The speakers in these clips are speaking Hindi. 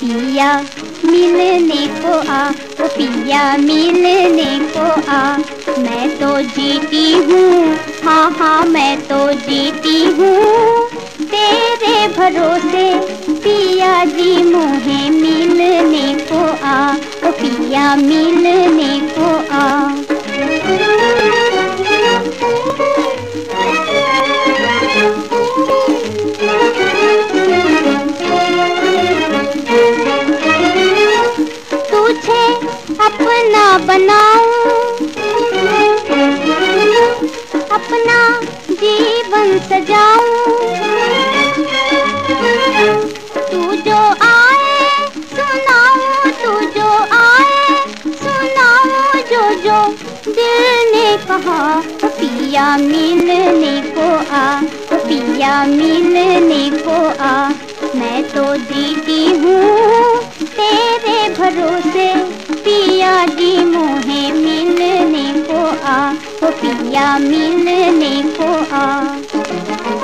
पिया मिलने को आ वो पिया मिलने को आ। मैं तो जीती हूँ हाँ हाँ मैं तो जीती हूँ। तेरे भरोसे पिया जी मुहे मिलने को आ वो पिया मिलने को आ। बनाऊँ, अपना जीवन सजाऊं। तू जो आए, सुनाऊं, तू जो आए, सुनाऊं, जो जो दिल ने कहा, पिया मिलने को आ, पिया मिलने को आ, मैं तो जीती हूँ ओ पिया मिलने को आ।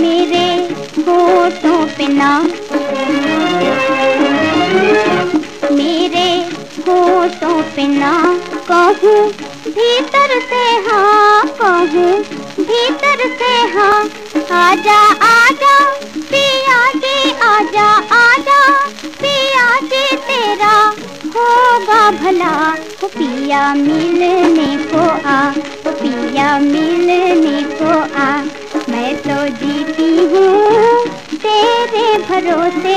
मेरे होठों पे ना मेरे होठों पे ना कहूँ, भीतर से हाँ कहूँ, भीतर से हाँ आजा आजा। भला पिया मिलने को आ पिया मिलने को आ। मैं तो जीती हूँ तेरे भरोसे,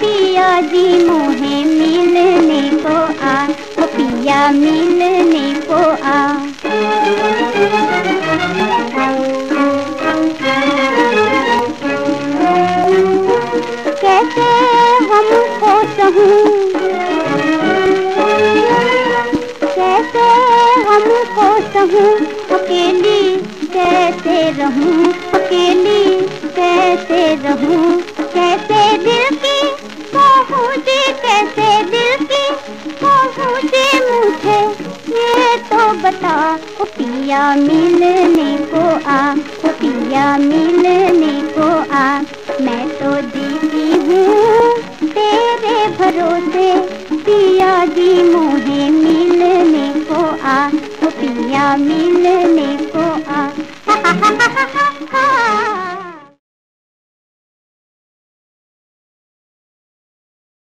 पिया जी मोहे मिलने को आ पिया मिलने को आ। कैसे हमको सहूँ सहूँ अकेली कैसे रहूँ, अकेली कैसे रहूँ। कैसे दिल की कहूँ कैसे दिल की कहूँ मुझे, ये तो बता। पिया मिलने को आ पिया मिलने को आ। मैं तो जीती हूँ तेरे भरोसे, पिया जी मुझे मिलने को आ। पिया मिलने